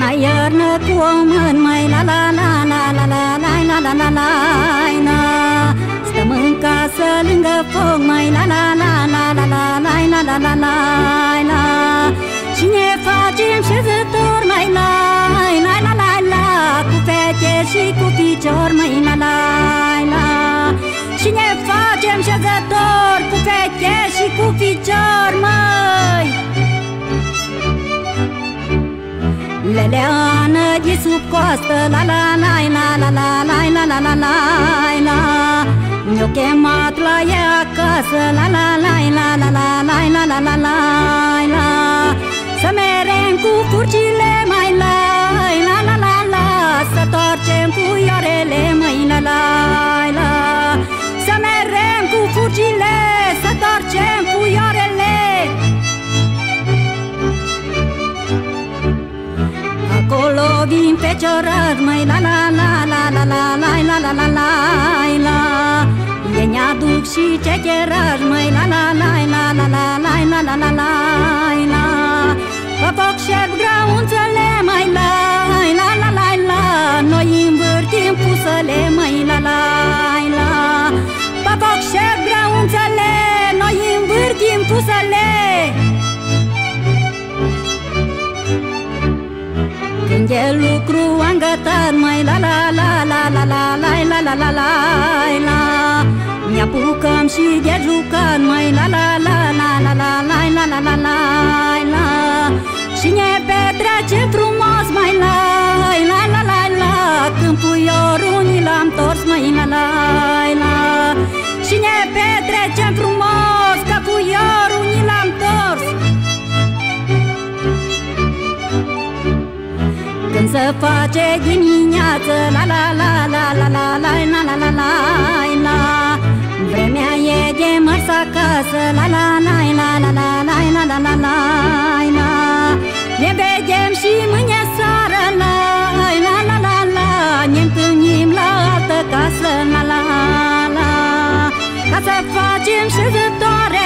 Mai iarnă cu o mân, mai la la la la la la la la la la la la Stăm în casă lângă foc, mai la la la la la la la la la la la la Și ne facem șezător, mai la la la la la Cu fete și cu picior, mai Leleană de sub coastă, la la la la la la la la la la la la Mi-o chemat la ea acasă, la la la la la la la la la la la Acolo vin feciorar, mai la la la la la la la la la la la la Ei ne aduc și cecherar, mai la la la la la la la la la la la la e lucru am gătat, mai la la la la la la la la la la la la Ne apucăm și de jucat, mai la la la la la Am să face dimineață La la la la la la la la la la la la Vremea e de mers acasă La la la la la la la la la la la la Ne vedem și mâine seară La la la la la Ne întâlnim la altă casă La la la Ca să facem șezătoare